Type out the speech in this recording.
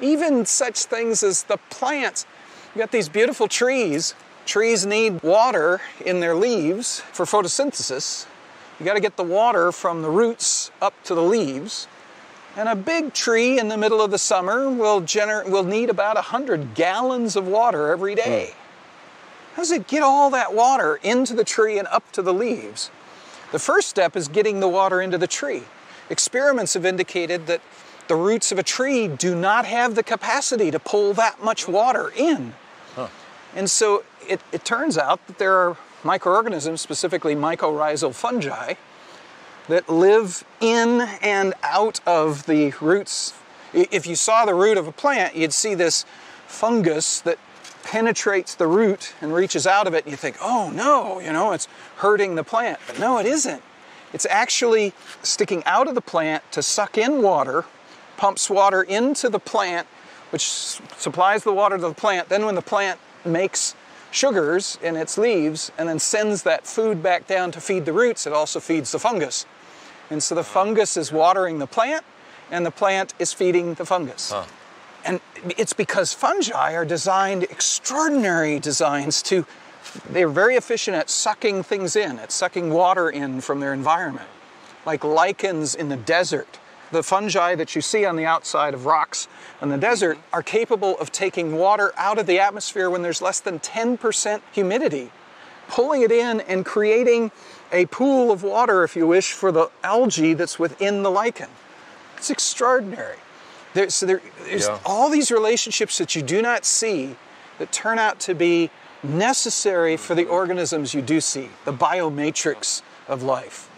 even such things as the plants. You got these beautiful trees. Trees need water in their leaves for photosynthesis. You got to get the water from the roots up to the leaves. And a big tree in the middle of the summer will, gener- will need about 100 gallons of water every hmm. day. How does it get all that water into the tree and up to the leaves? The first step is getting the water into the tree. Experiments have indicated that the roots of a tree do not have the capacity to pull that much water in. And so it, it turns out that there are microorganisms, specifically mycorrhizal fungi, that live in and out of the roots. If you saw the root of a plant, you'd see this fungus that penetrates the root and reaches out of it, and you think, oh no, you know, it's hurting the plant. But no, it isn't. It's actually sticking out of the plant to suck in water, pumps water into the plant, which supplies the water to the plant. Then, when the plant makes sugars in its leaves and then sends that food back down to feed the roots, it also feeds the fungus. And so the fungus is watering the plant, and the plant is feeding the fungus. And it's because fungi are designed extraordinary designs to, they're very efficient at sucking things in, at sucking water in from their environment. Like lichens in the desert. The fungi that you see on the outside of rocks in the desert mhm. are capable of taking water out of the atmosphere when there's less than 10% humidity, pulling it in and creating a pool of water, if you wish, for the algae that's within the lichen. It's extraordinary. There, so there, there's Yeah. all these relationships that you do not see that turn out to be necessary for the organisms you do see, the biomatrix of life.